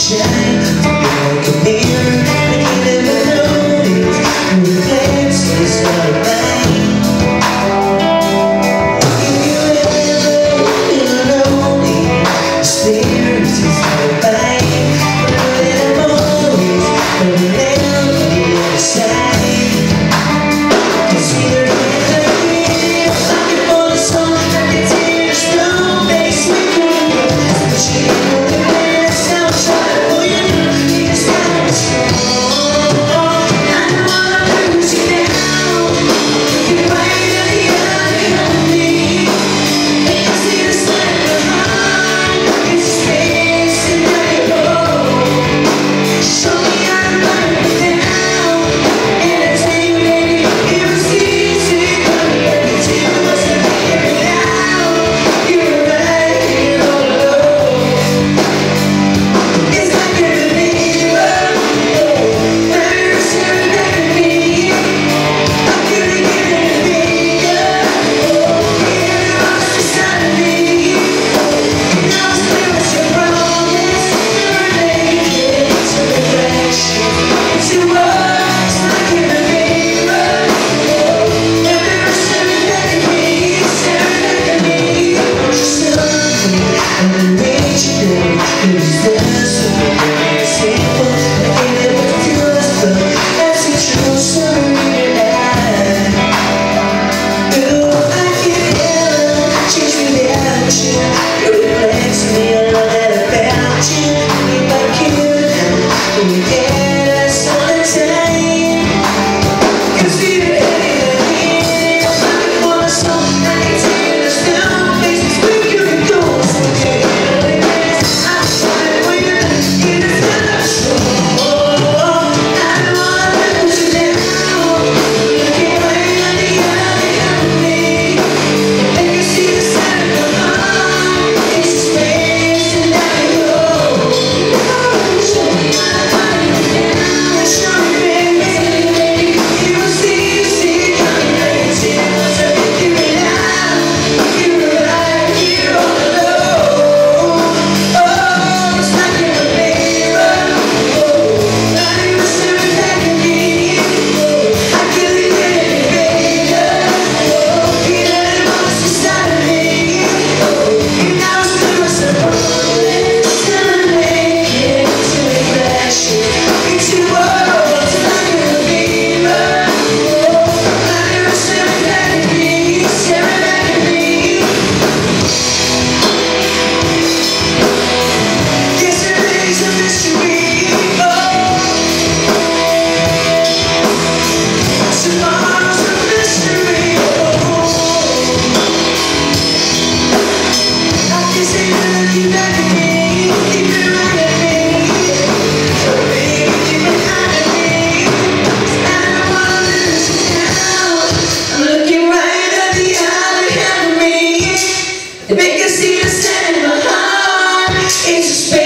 shame. If you see you standing in my heart,